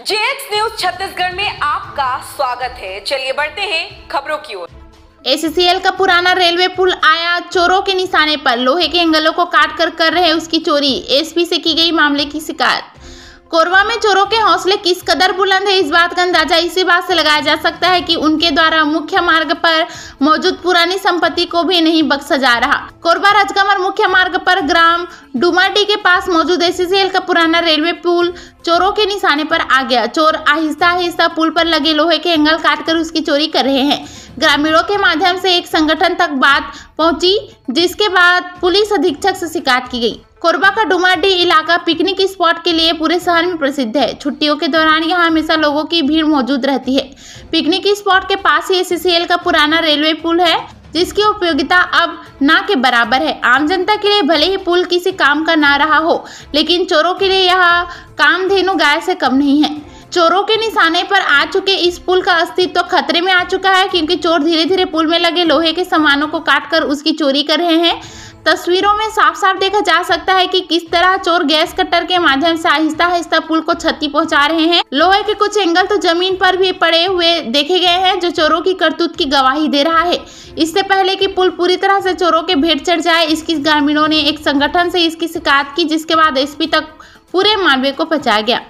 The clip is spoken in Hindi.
जेएक्स न्यूज़ छत्तीसगढ़ में आपका स्वागत है। चलिए बढ़ते हैं खबरों की ओर। एसीसीएल का पुराना रेलवे पुल आया चोरों के निशाने पर। लोहे के एंगलों को काट कर कर रहे उसकी चोरी। एसपी से की गई मामले की शिकायत। कोरबा में चोरों के हौसले किस कदर बुलंद है? इस बात का अंदाज़ा इसी बात से लगाया जा सकता है कि उनके द्वारा मुख्य मार्ग पर मौजूद पुरानी संपत्ति को भी नहीं बख्शा जा रहा। कोरबा राजकमर मुख्य मार्ग पर ग्राम डुमाडी के पास मौजूद एसीसीएल का पुराना रेलवे पुल चोरों के निशाने पर आ गया। चोर आहिस्ता आहिस्ता पुल पर लगे लोहे के एंगल काटकर उसकी चोरी कर रहे हैं। ग्रामीणों के माध्यम से एक संगठन तक बात पहुँची, जिसके बाद पुलिस अधीक्षक से शिकायत की गई। कोरबा का डुमाडी इलाका पिकनिक स्पॉट के लिए पूरे शहर में प्रसिद्ध है। छुट्टियों के दौरान यहाँ हमेशा लोगों की भीड़ मौजूद रहती है। पिकनिक स्पॉट के पास ही एस का पुराना रेलवे पुल है, जिसकी उपयोगिता अब ना के बराबर है। आम जनता के लिए भले ही पुल किसी काम का ना रहा हो, लेकिन चोरों के लिए यह काम धेनु गाय से कम नहीं है। चोरों के निशाने पर आ चुके इस पुल का अस्तित्व तो खतरे में आ चुका है, क्योंकि चोर धीरे धीरे पुल में लगे लोहे के सामानों को काटकर उसकी चोरी कर रहे हैं। तस्वीरों में साफ़ साफ़ देखा जा सकता है कि किस तरह चोर गैस कटर के माध्यम से आहिस्ता आहिस्ता पुल को क्षति पहुँचा रहे हैं। लोहे के कुछ एंगल तो ज़मीन पर भी पड़े हुए देखे गए हैं, जो चोरों की करतूत की गवाही दे रहा है। इससे पहले कि पुल पूरी तरह से चोरों के भेंट चढ़ जाए, इसकी ग्रामीणों ने एक संगठन से इसकी शिकायत की, जिसके बाद एसपी तक पूरे मामले को पहुँचाया गया।